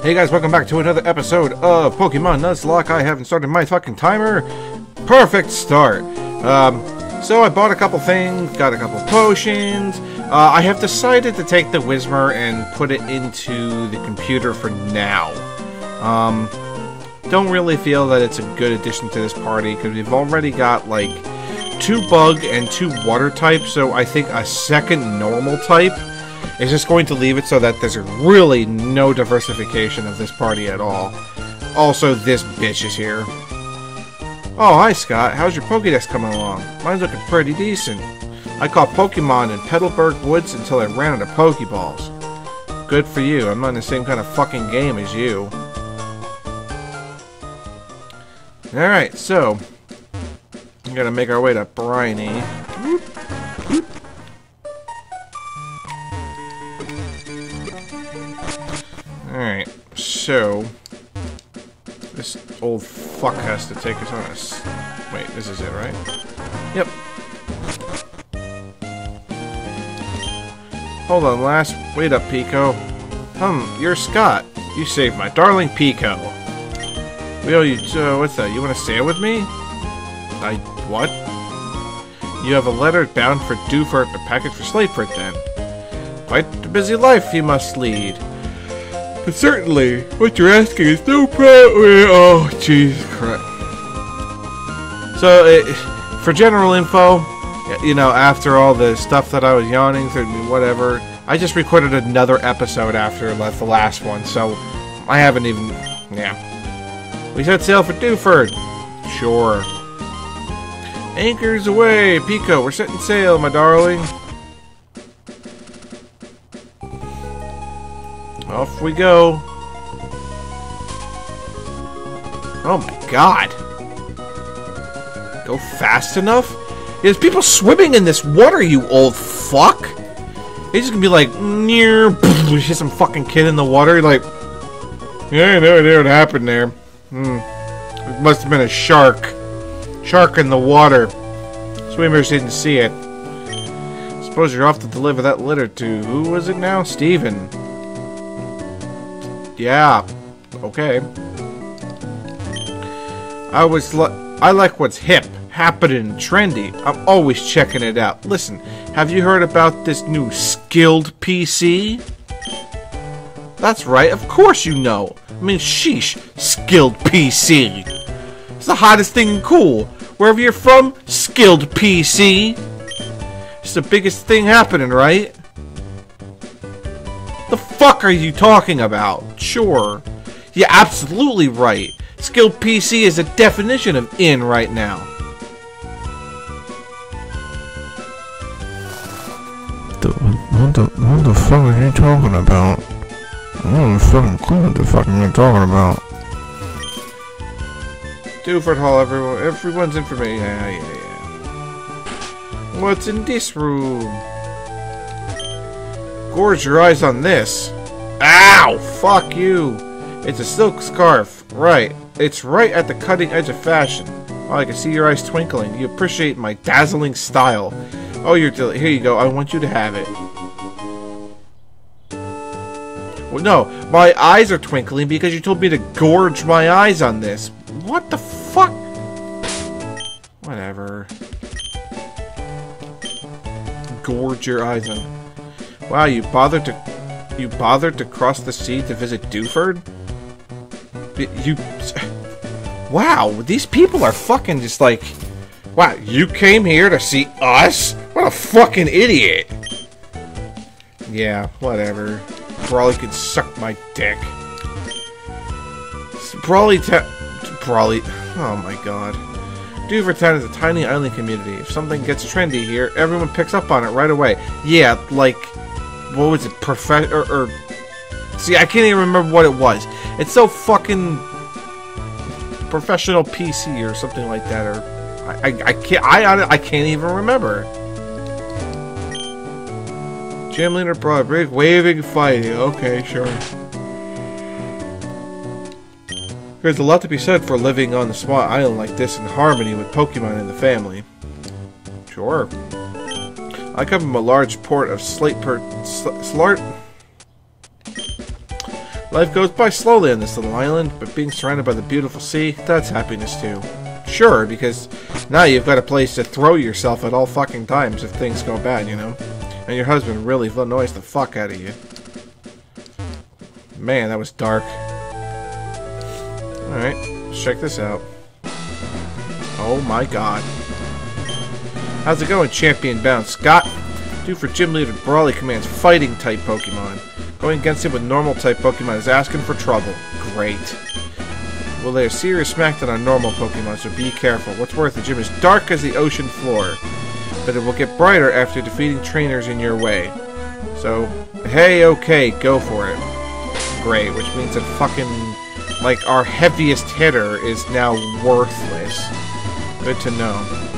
Hey guys, welcome back to another episode of Pokemon Nuzlocke. I haven't started my fucking timer. Perfect start. Um, so I bought a couple things, got a couple potions. Uh, I have decided to take the Whismur and put it into the computer for now. Um, don't really feel that it's a good addition to this party because we've already got like two bug and two water types, so I think a second normal type is just going to leave it so that there's really no diversification of this party at all. Also, this bitch is here. Oh, hi Scott. How's your Pokédex coming along? Mine's looking pretty decent. I caught Pokemon in Petalburg Woods until I ran out of Pokeballs. Good for you. I'm not in the same kind of fucking game as you. Alright, so... We gotta make our way to Briney. So... This old fuck has to take us on us. Wait, this is it, right? Yep. Hold on, last. Wait up, Peeko. Hmm, you're Scott. You saved my darling Peeko. We owe you. Uh, what's that? You want to sail with me? I. What? You have a letter bound for Dewford, a package for Slateford, then. Quite a busy life you must lead. Certainly, what you're asking is no problem. Oh, Jesus Christ. So, it, for general info, you know, after all the stuff that I was yawning through, whatever, I just recorded another episode after the last one, so I haven't even. Yeah. We set sail for Dewford. Sure. Anchors away, Peeko. We're setting sail, my darling. We go. Oh my god. Go fast enough? There's people swimming in this water, you old fuck. He's just gonna be like, near, hit some fucking kid in the water. like, yeah, I no idea what happened there. Hmm. It must have been a shark. Shark in the water. Swimmers didn't see it. Suppose you're off to deliver that letter to who was it now? Steven. Yeah. Okay. I was I like what's hip, happening, trendy. I'm always checking it out. Listen, have you heard about this new skilled PC? That's right, of course you know. I mean, sheesh, skilled PC. It's the hottest thing in cool. Wherever you're from, skilled PC. It's the biggest thing happening, right? The fuck are you talking about? Sure. You're absolutely right. Skilled PC is a definition of in right now. The, what the what the fuck are you talking about? I don't fucking clue what the fuck you're talking about. Dewford Hall, everyone, everyone's information. Yeah, yeah, yeah. What's in this room? Gorge your eyes on this. Ow! Fuck you! It's a silk scarf. Right. It's right at the cutting edge of fashion. Oh, I can see your eyes twinkling. You appreciate my dazzling style. Oh, you're here you go. I want you to have it. Well, no, my eyes are twinkling because you told me to gorge my eyes on this. What the fuck? Whatever. Gorge your eyes on. Wow, you bothered to you bothered to cross the sea to visit Dewford? You Wow, these people are fucking just like Wow, you came here to see us? What a fucking idiot. Yeah, whatever. Brawly could suck my dick. Brawly Brawly Oh my god. Dewford is a tiny island community. If something gets trendy here, everyone picks up on it right away. Yeah, like what was it, prof or, see, I can't even remember what it was. It's so fucking professional PC or something like that, or I, I, I can't, I, I can't even remember. Gym leader Broadbrick, waving, fighting. Okay, sure. There's a lot to be said for living on a small island like this in harmony with Pokemon and the family. Sure. I come from a large port of Slateport... Sl Slart... Life goes by slowly on this little island, but being surrounded by the beautiful sea, that's happiness too. Sure, because now you've got a place to throw yourself at all fucking times if things go bad, you know? And your husband really annoys the fuck out of you. Man, that was dark. Alright, check this out. Oh my god. How's it going, Champion Bounce? Scott? Dewford Gym Leader Brawly commands fighting type Pokemon. Going against him with normal type Pokemon is asking for trouble. Great. Well, they're serious smackdown on normal Pokemon, so be careful. What's worth, the gym is dark as the ocean floor. But it will get brighter after defeating trainers in your way. So, hey, okay, go for it. Great, which means that fucking, like, our heaviest hitter is now worthless. Good to know.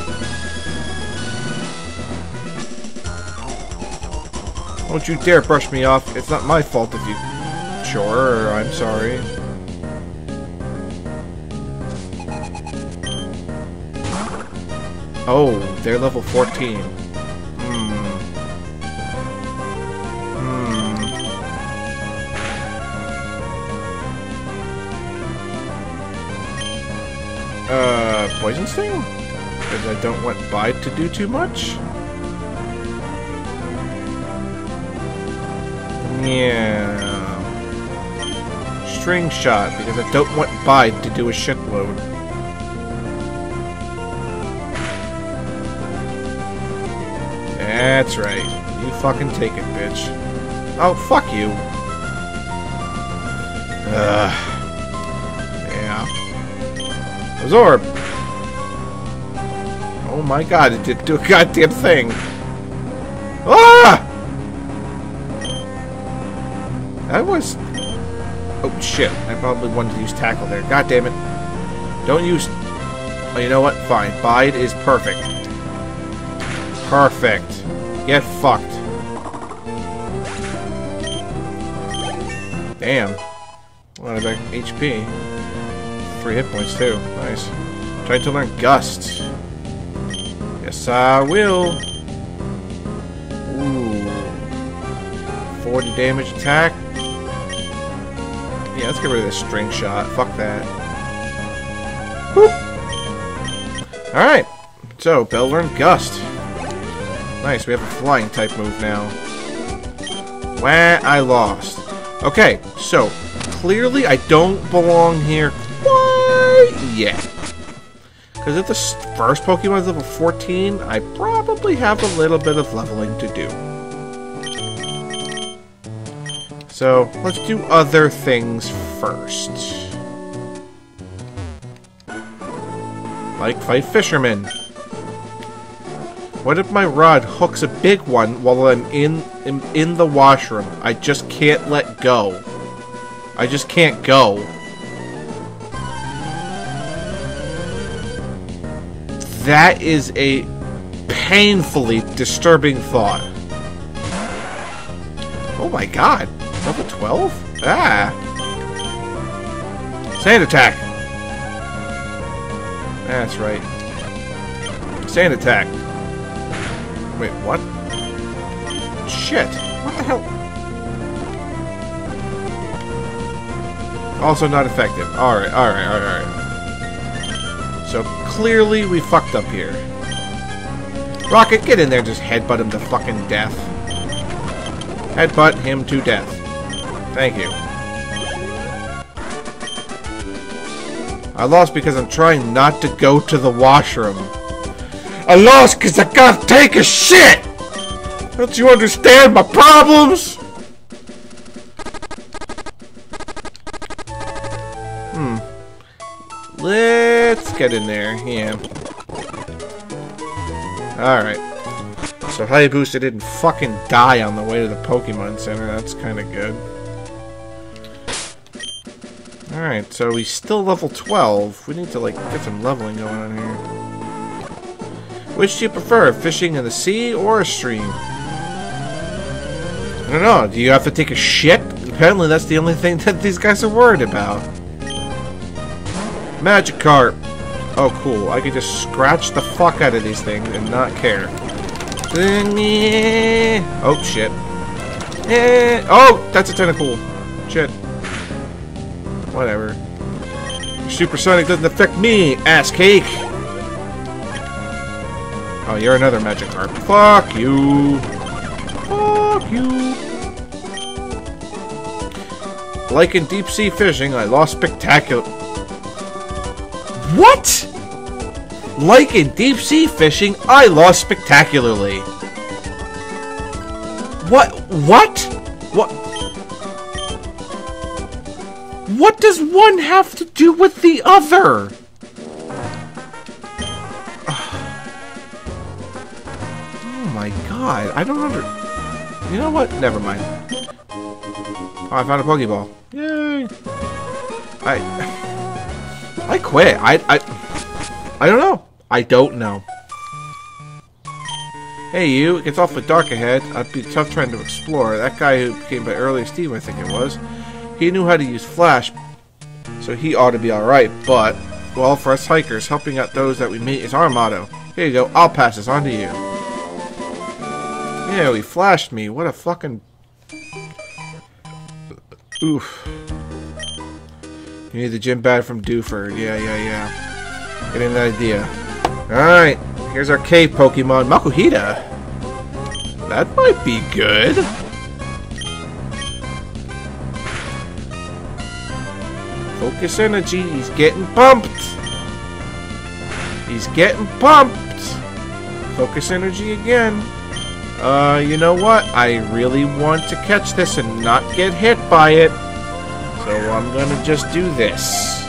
Don't you dare brush me off. It's not my fault if you... Sure, I'm sorry. Oh, they're level 14. Hmm. Hmm. Uh, Poison Sting? Because I don't want Bide to do too much? Yeah. String Shot, because I don't want Bide to do a shitload. That's right. You fucking take it, bitch. Oh, fuck you. Ugh. Yeah. Absorb! Oh my god, it didn't do a goddamn thing. Ah! That was... Oh, shit. I probably wanted to use Tackle there. God damn it. Don't use... Oh, you know what? Fine. Bide is perfect. Perfect. Get fucked. Damn. A lot of HP. Three hit points, too. Nice. Trying to learn Gust. Yes, I will. Ooh. 40 damage attack. Let's get rid of this string shot. Fuck that. Alright. So, Bell learned Gust. Nice, we have a flying type move now. Wah, I lost. Okay, so, clearly I don't belong here quite yet. Because if the first Pokemon is level 14, I probably have a little bit of leveling to do. So, let's do other things first. Like fight fishermen. What if my rod hooks a big one while I'm in, in in the washroom? I just can't let go. I just can't go. That is a painfully disturbing thought. Oh my god. Level 12? Ah. Sand attack. That's right. Sand attack. Wait, what? Shit. What the hell? Also not effective. Alright, alright, alright, alright. So clearly we fucked up here. Rocket, get in there just headbutt him to fucking death. Headbutt him to death. Thank you. I lost because I'm trying not to go to the washroom. I lost because I can't take a shit! Don't you understand my problems? Hmm. Let's get in there, yeah. Alright. So Hayabusa didn't fucking die on the way to the Pokemon Center, that's kinda good. Alright, so he's still level 12. We need to, like, get some leveling going on here. Which do you prefer, fishing in the sea or a stream? I don't know, do you have to take a shit? Apparently that's the only thing that these guys are worried about. Magikarp! Oh, cool. I can just scratch the fuck out of these things and not care. Oh, shit. Oh, that's a Tentacool. Shit. Whatever. Supersonic doesn't affect me, ass cake! Oh, you're another Magikarp. Fuck you! Fuck you! Like in deep sea fishing, I lost spectacular. What? Like in deep sea fishing, I lost spectacularly. What? What? What does one have to do with the other? Oh my god, I don't under... You know what? Never mind. Oh, I found a Pokeball. Yay! I... I quit. I... I... I don't know. I don't know. Hey you, it gets awfully dark ahead. I'd be tough trying to explore. That guy who came by earlier, Steve, I think it was, he knew how to use Flash, so he ought to be alright, but, well, for us hikers, helping out those that we meet is our motto. Here you go, I'll pass this on to you. Yeah, he flashed me. What a fucking... Oof. You need the gym bag from Dewford. Yeah, yeah, yeah. Getting the idea. Alright, here's our cave Pokemon, Makuhita. That might be good. Focus energy, he's getting pumped. He's getting pumped. Focus energy again. Uh, you know what? I really want to catch this and not get hit by it. So I'm gonna just do this.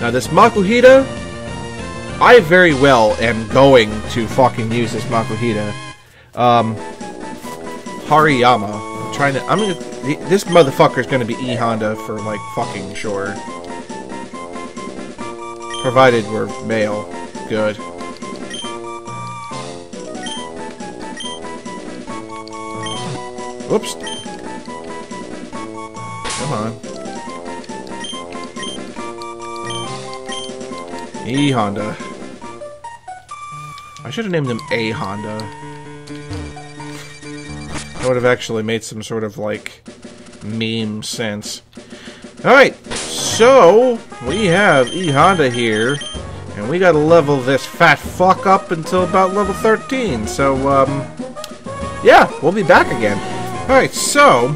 Now this Makuhita, I very well am going to fucking use this Makuhita. Um, Hariyama. I'm trying to, I'm gonna, this motherfucker's gonna be E-Honda for like fucking sure. Provided we're male. Good. Whoops. Come on. E Honda. I should have named him A Honda. That would have actually made some sort of like meme sense. Alright, so we have E Honda here, and we gotta level this fat fuck up until about level 13. So, um, yeah, we'll be back again. Alright, so,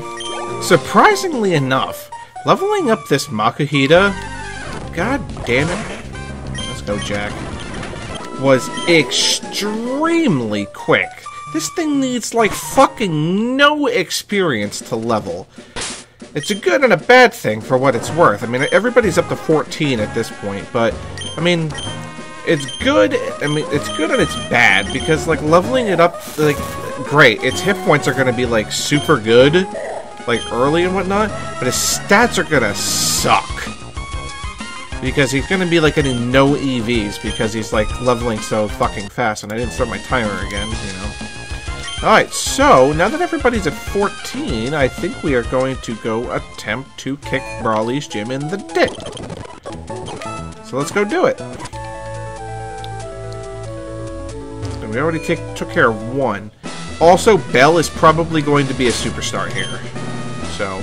surprisingly enough, leveling up this Makuhita, god damn it, let's go Jack, was extremely quick. This thing needs like fucking no experience to level. It's a good and a bad thing for what it's worth. I mean, everybody's up to 14 at this point, but, I mean, it's good, I mean, it's good and it's bad, because, like, leveling it up, like, great. Its hit points are going to be, like, super good, like, early and whatnot, but his stats are going to suck. Because he's going to be, like, getting no EVs, because he's, like, leveling so fucking fast, and I didn't start my timer again, you know. Alright, so, now that everybody's at 14, I think we are going to go attempt to kick Brawly's gym in the dick. So let's go do it. And we already took care of one. Also, Belle is probably going to be a superstar here. So...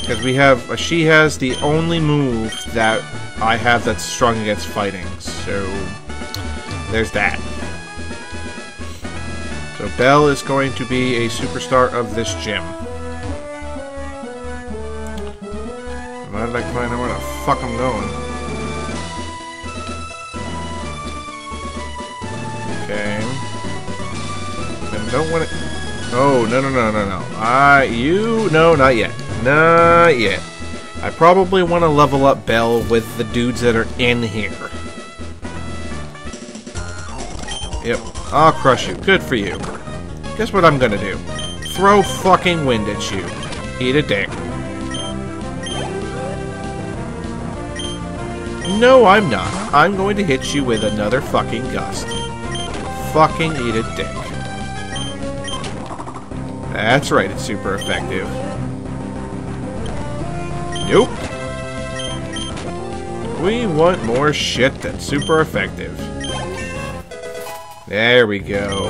Because we have... Uh, she has the only move that I have that's strong against fighting. So... There's that. So Belle is going to be a superstar of this gym. I'd like find out where the fuck I'm going. Okay. And don't want it. Oh, no, no, no, no, no. I, you, no, not yet. Not yet. I probably want to level up Bell with the dudes that are in here. Yep, I'll crush you. Good for you. Guess what I'm gonna do? Throw fucking wind at you. Eat a dick. No, I'm not. I'm going to hit you with another fucking gust. Fucking eat a dick. That's right, it's super effective. Nope. We want more shit that's super effective. There we go.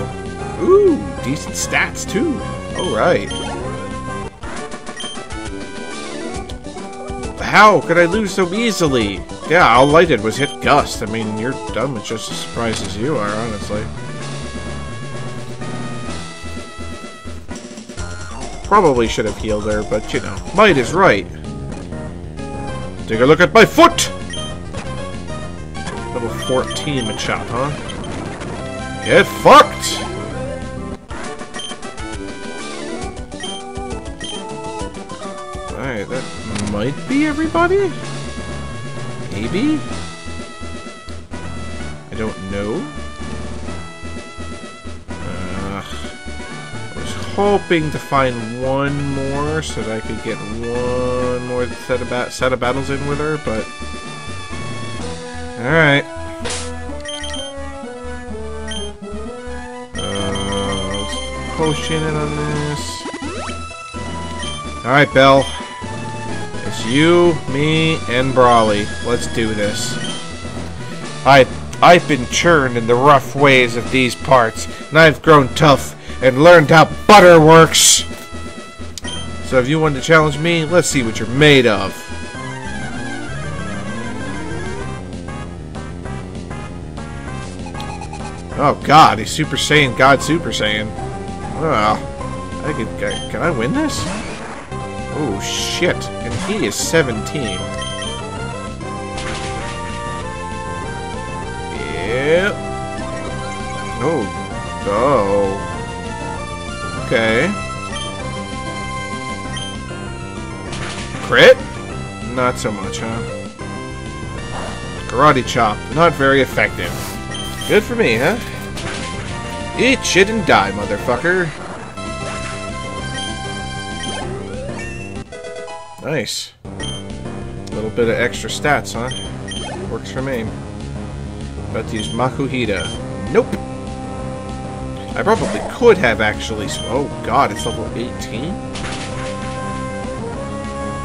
Ooh, decent stats too. Alright. How could I lose so easily? Yeah, all I did was hit Gust. I mean, you're dumb. It's just as surprised as you are, honestly. Probably should have healed her, but you know, might is right. Take a look at my foot! Level 14 Machop, huh? Get fucked! Alright, that might be everybody? Maybe? I don't know. Uh, I was hoping to find one more so that I could get one more set of, set of battles in with her, but... Alright. Potion in on this. Alright, Belle. It's you, me, and Brawly. Let's do this. I, I've been churned in the rough ways of these parts, and I've grown tough and learned how butter works. So if you want to challenge me, let's see what you're made of. Oh god, he's Super Saiyan God Super Saiyan. Well, I can, can I win this? Oh shit, and he is 17. Yep. Oh, oh. Okay. Crit? Not so much, huh? Karate chop, not very effective. Good for me, huh? Eat shit and die, motherfucker. Nice. A little bit of extra stats, huh? Works for me. About to use Makuhita. Nope. I probably could have actually... Oh, God, it's level 18?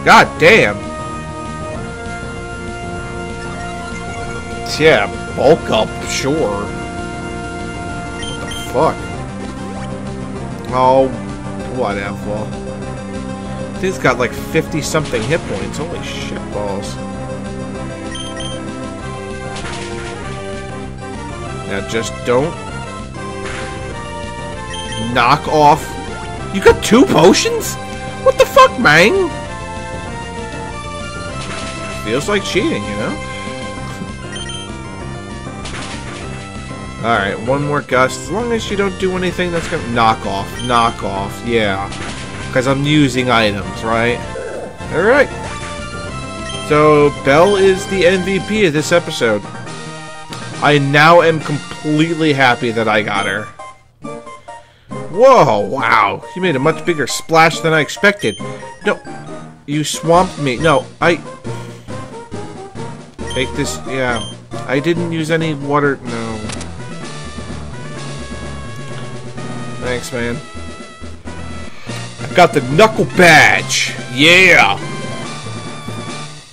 God damn! Yeah, bulk up, sure. Fuck? Oh, whatever. This got like 50 something hit points. Holy shit balls. Now just don't knock off. You got two potions? What the fuck, man? Feels like cheating, you know? Alright, one more gust. As long as you don't do anything that's gonna... Knock off. Knock off. Yeah. Because I'm using items, right? Alright. So, Bell is the MVP of this episode. I now am completely happy that I got her. Whoa, wow. You made a much bigger splash than I expected. No, you swamped me. No, I... Take this, yeah. I didn't use any water, no. Thanks, man. I've got the Knuckle Badge. Yeah!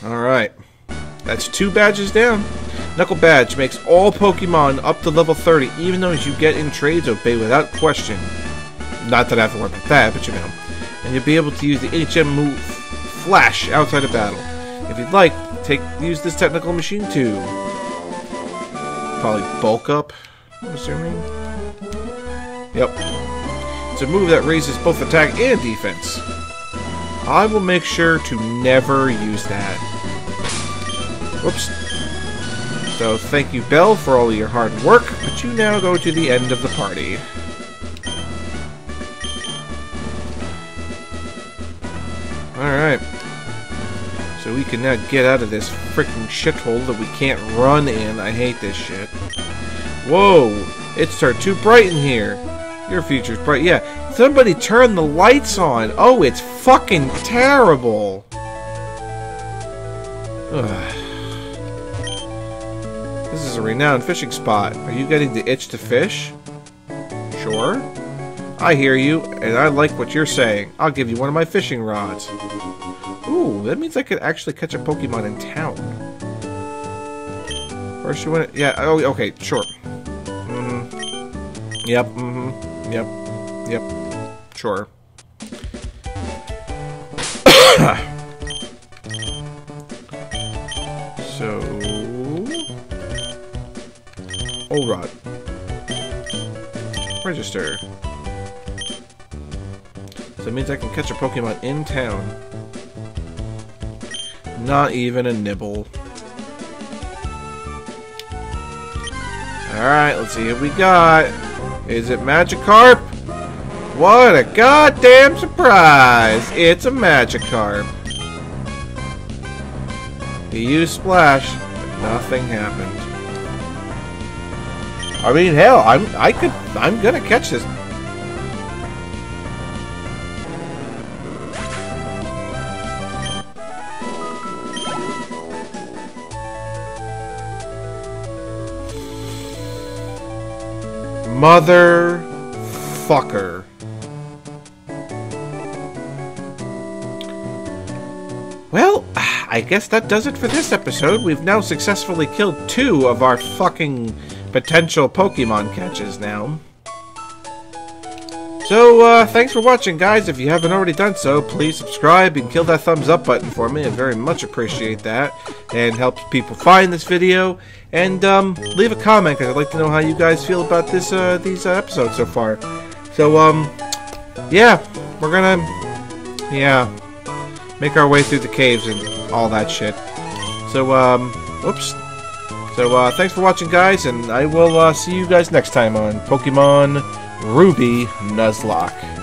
Alright. That's two badges down. Knuckle Badge makes all Pokemon up to level 30, even those you get in trades obey without question. Not that I have to worry about that, but you know. And you'll be able to use the HM move Flash outside of battle. If you'd like, take use this technical machine too. Probably bulk up, I'm assuming. Yep. It's a move that raises both attack and defense. I will make sure to never use that. Whoops. So thank you, Belle, for all your hard work, but you now go to the end of the party. Alright. So we can now get out of this freaking shithole that we can't run in. I hate this shit. Whoa! It's turned too bright in here. Your future's bright. Yeah, somebody turn the lights on. Oh, it's fucking terrible. Ugh. This is a renowned fishing spot. Are you getting the itch to fish? Sure. I hear you, and I like what you're saying. I'll give you one of my fishing rods. Ooh, that means I could actually catch a Pokemon in town. First you want to... Yeah, oh, okay, sure. Mm-hmm. Yep, mm-hmm. Yep. Yep. Sure. so... Old Rod. Register. So it means I can catch a Pokemon in town. Not even a nibble. Alright, let's see what we got. Is it Magikarp? What a goddamn surprise! It's a Magikarp. He used Splash, but nothing happened. I mean, hell, I'm I could I'm gonna catch this. Mother fucker. Well, I guess that does it for this episode. We've now successfully killed two of our fucking potential Pokemon catches now. So, uh, thanks for watching, guys. If you haven't already done so, please subscribe and kill that thumbs up button for me. I very much appreciate that. And helps people find this video. And, um, leave a comment, because I'd like to know how you guys feel about this, uh, these uh, episodes so far. So, um, yeah, we're gonna, yeah, make our way through the caves and all that shit. So, um, whoops. So, uh, thanks for watching, guys, and I will, uh, see you guys next time on Pokemon Ruby Nuzlocke.